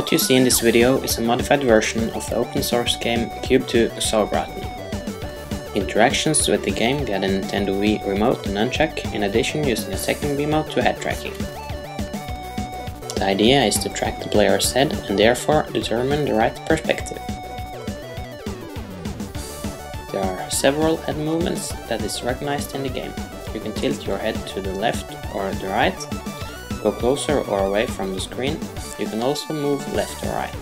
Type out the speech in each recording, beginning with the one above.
What you see in this video is a modified version of the open source game Cube 2 Sauerbraten. Interactions with the game via the Nintendo Wii remote and nunchuck, in addition using a second Wiimote to head tracking. The idea is to track the player's head and therefore determine the right perspective. There are several head movements that is recognized in the game. You can tilt your head to the left or the right, go closer or away from the screen. You can also move left or right.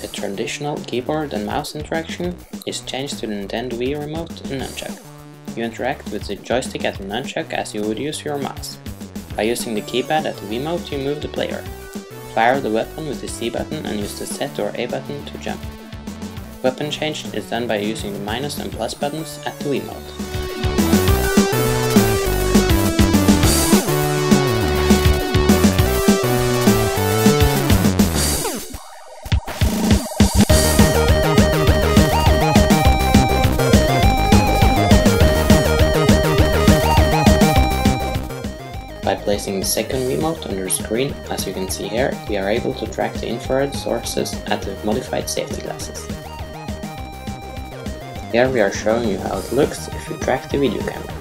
The traditional keyboard and mouse interaction is changed to the Nintendo Wii remote and nunchuck. You interact with the joystick at the nunchuck as you would use your mouse. By using the keypad at the Wiimote you move the player. Fire the weapon with the C button and use the Z or A button to jump. Weapon change is done by using the minus and plus buttons at the Wiimote. By placing the second remote under the screen, as you can see here, we are able to track the infrared sources at the modified safety glasses. Here we are showing you how it looks if you track the video camera.